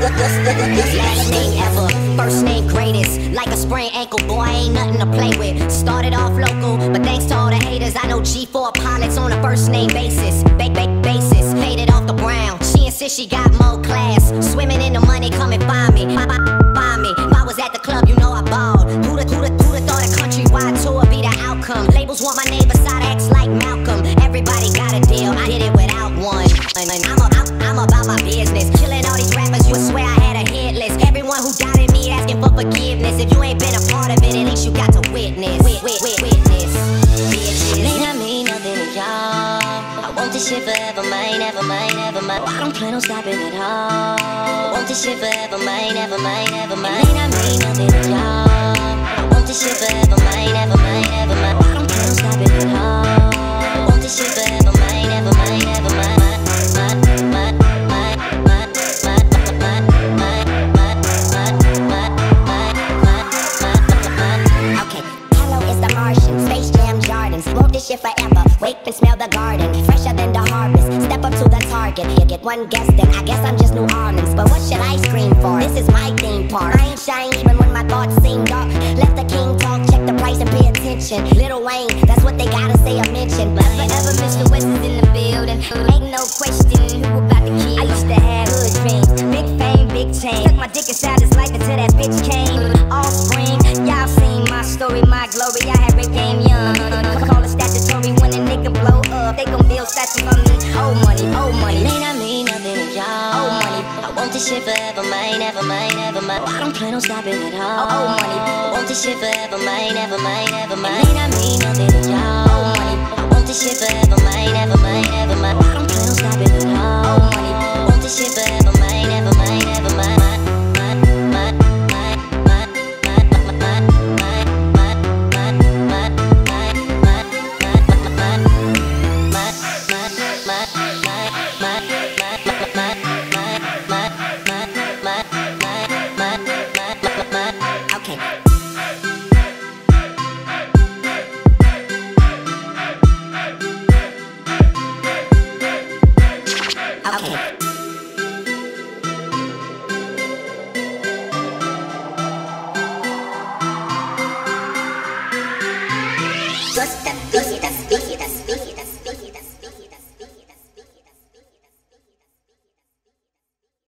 Last name ever, first name greatest. Like a sprained ankle, boy, ain't nothing to play with. Started off local, but thanks to all the haters, I know G4 pilots on a first name basis. Ba ba basis, made it off the ground. She insists she got more class. Swimming in the money, come and find me. Fi- Find me. If I was at the club, you know I balled. Who'da, who'da, who'da thought a countrywide tour be the outcome? Labels want my name beside acts like Malcolm. Everybody got a deal, I did it without one. I'm, a, part of it, at least you got to witness. Wit, wit, wit, witness. Bitches. Not mean nothing to y'all. I want this shit forever, mine, ever mine, ever mine. Oh, I don't plan on stopping at all. I want this shit forever, mine, ever mine, ever mine. May not mean nothing to y'all. I want this shit forever, mine, ever mine, ever mine. This shit forever. Wake and smell the garden. Fresher than the harvest. Step up to the target. You get one guess, then I guess I'm just New Orleans. But what should I scream for? This is my theme park. I ain't shine even when my thoughts seem dark. Let the king talk, check the price and pay attention. Little Wayne, that's what they gotta say or mention. But forever, Mr. West is in the building. Ain't no question who about to kill. I used to have hood dreams. Big fame, big change. Took my dick inside his life until that bitch came. Offspring, y'all seen my story, my glory. I had Rick game this shit forever, mine, ever mine, ever mine. I don't plan on stopping at all. Oh, oh, money. Want this shit forever, mine, ever mine, ever mine. It may not mean nothing to y'all. Oh, money. Want this shit forever, mine, ever mine, ever mine. I don't plan on stopping at all. Oh, money. Want this shit forever, mine, ever mine, ever mine. Mine, Okay. Gosta, gosta, gosta.